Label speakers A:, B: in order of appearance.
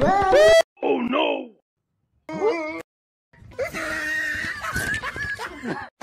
A: Oh no!